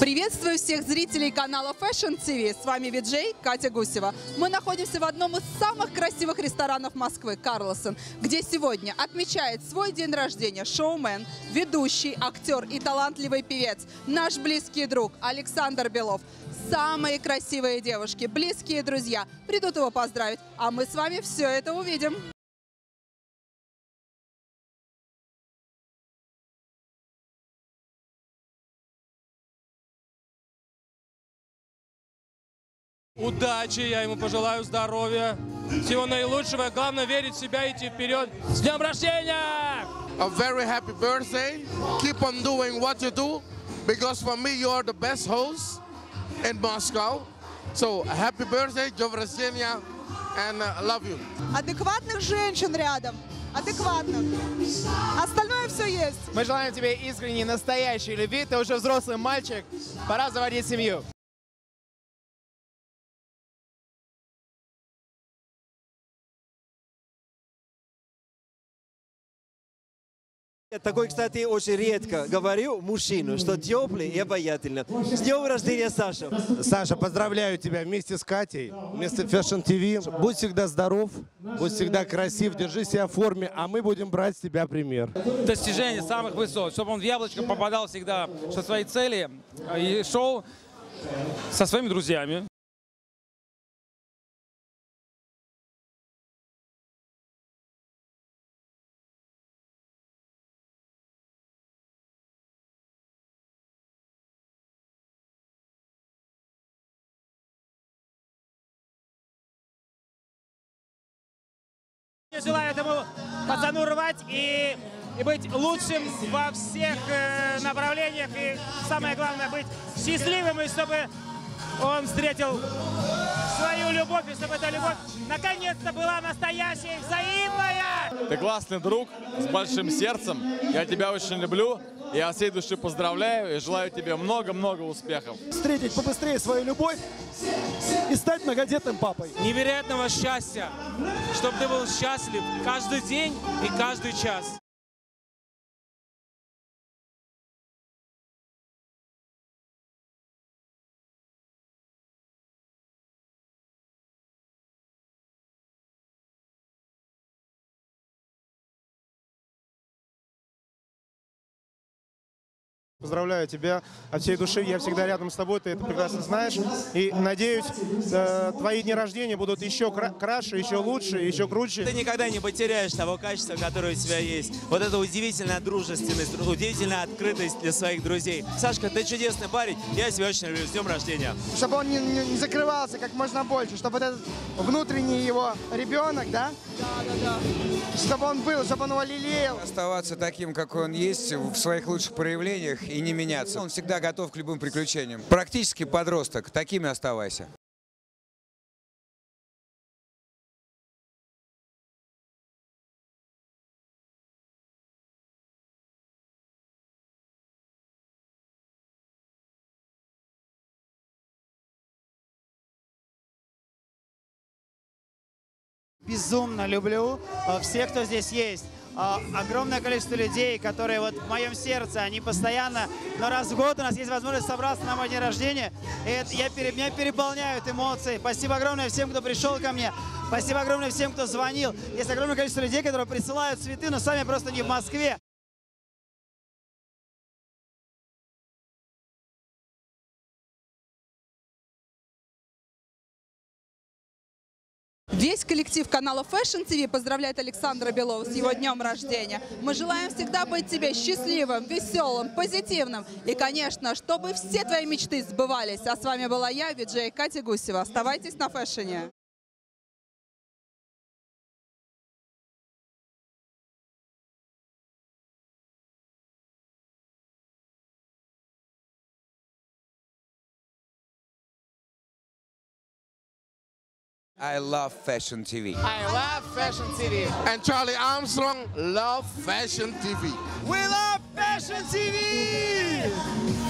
Приветствую всех зрителей канала Fashion TV. С вами Виджей Катя Гусева. Мы находимся в одном из самых красивых ресторанов Москвы, Карлсон, где сегодня отмечает свой день рождения шоумен, ведущий, актер и талантливый певец, наш близкий друг Александр Белов. Самые красивые девушки, близкие друзья придут его поздравить, а мы с вами все это увидим. Удачи, я ему пожелаю здоровья, всего наилучшего. Главное верить в себя, идти вперед. С днем рождения! a very happy birthday. Keep on doing what you do because for me, you are the best host in Moscow. So happy birthday, днем рождения, and uh, love you. адекватных женщин рядом. Адекватных. Остальное все есть. Мы желаем тебе искренней, настоящей любви. Ты уже взрослый мальчик. Пора заводить семью. Я такой, кстати, очень редко говорю мужчину, что теплый и обаятельный. С днем рождения, Саша! Саша, поздравляю тебя вместе с Катей, вместе с Fashion TV. Будь всегда здоров, будь всегда красив, держи себя в форме, а мы будем брать с тебя пример. Достижение самых высот, чтобы он в яблочко попадал всегда со своей цели и шел со своими друзьями. Я желаю этому пацану рвать и, и быть лучшим во всех э, направлениях. И самое главное, быть счастливым, и чтобы он встретил свою любовь, и чтобы эта любовь наконец-то была настоящей, взаимная. Ты классный друг с большим сердцем. Я тебя очень люблю. Я от всей души поздравляю и желаю тебе много-много успехов. встретить побыстрее свою любовь и стать многодетным папой. Невероятного счастья, чтобы ты был счастлив каждый день и каждый час. Поздравляю тебя от всей души. Я всегда рядом с тобой, ты это прекрасно знаешь. И надеюсь, э, твои дни рождения будут еще кра- краше, еще лучше, еще круче. Ты никогда не потеряешь того качества, которое у тебя есть. Вот эта удивительная дружественность, удивительная открытость для своих друзей. Сашка, ты чудесный парень. Я тебя очень люблю. С днем рождения. Чтобы он не, не- не закрывался как можно больше. Чтобы вот этот внутренний его ребенок, да? Да, да, да. Чтобы он был, чтобы он его лелеял. оставаться таким, какой он есть, в своих лучших проявлениях и не меняться. Он всегда готов к любым приключениям. Практически подросток, такими оставайся. Безумно люблю э, всех, кто здесь есть. Э, Огромное количество людей, которые вот в моем сердце, они постоянно, но раз в год у нас есть возможность собраться на мой день рождения. И это, я, меня переполняют эмоции. Спасибо огромное всем, кто пришел ко мне. Спасибо огромное всем, кто звонил. Есть огромное количество людей, которые присылают цветы, но сами просто не в Москве. Весь коллектив канала Fashion TV поздравляет Александра Белова с его днем рождения. Мы желаем всегда быть тебе счастливым, веселым, позитивным. И, конечно, чтобы все твои мечты сбывались. А с вами была я, Виджей Катя Гусева. Оставайтесь на фэшне. I love Fashion TV. I love Fashion TV. And Charlie Armstrong, love Fashion TV. We love Fashion TV!